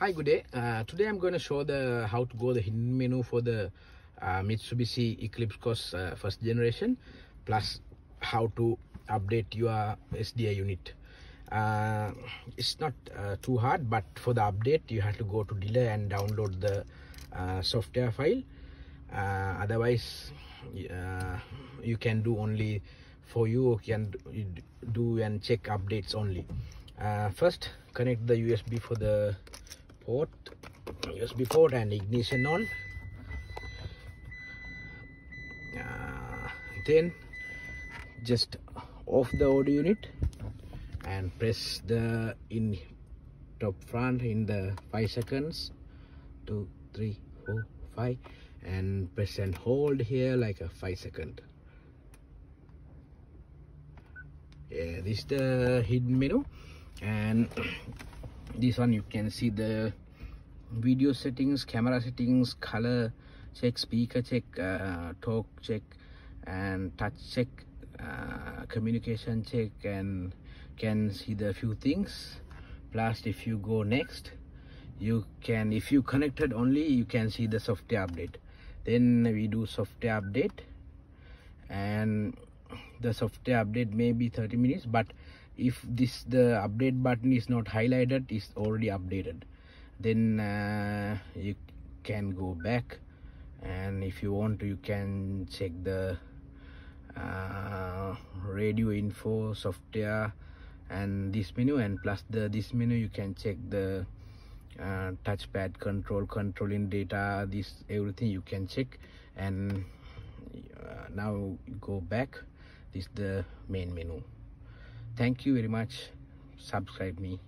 Hi, good day. Uh, today I'm going to show the how to go the hidden menu for the uh, Mitsubishi Eclipse Cross uh, first generation, plus how to update your SDI unit. Uh, it's not uh, too hard, but for the update you have to go to delay and download the uh, software file. Otherwise, you can do only for you can do and check updates only. First, connect the USB for the port USB port and ignition on. Uh, then just off the audio unit and press the in top front in the five seconds. Two three four five. And press and hold here like a five second. Yeah this is the hidden menu. And this one you can see the video settings camera settings color check speaker check uh, talk check and touch check uh, communication check and can see the few things. Plus if you go next you can if you connected only you can see the software update. Then we do software update and the software update may be 30 minutes but if this the update button is not highlighted it's already updated. Then uh, you can go back. And if you want to you can check the uh, radio info software and this menu. And plus the this menu you can check the uh, touchpad control controlling data this everything you can check. And uh, now go back. This is the main menu thank you very much. Subscribe me